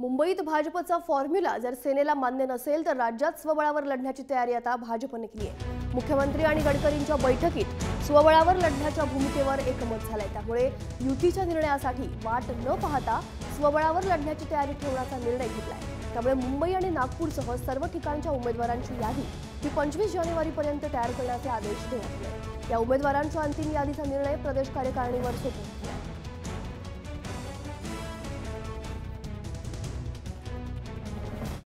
मुंबईत भाजपचा फॉर्म्युला जर सेनेला मान्य नसेल तर राज्यात स्वबळावर लढण्याची तयारी आता भाजपने केली आहे. मुख्यमंत्री आणि गडकरींच्या बैठकीत स्वबळावर लढण्याच्या भूमिकेवर एकमत झालंय. त्यामुळे युतीच्या निर्णयासाठी वाट न पाहता स्वबळावर लढण्याची तयारी ठेवण्याचा निर्णय घेतलाय. त्यामुळे मुंबई आणि नागपूरसह सर्व ठिकाणच्या उमेदवारांची यादी ही पंचवीस जानेवारीपर्यंत तयार करण्याचे आदेश देण्यात आले या उमेदवारांच्या अंतिम यादीचा निर्णय प्रदेश कार्यकारिणीवर सोपवण्यात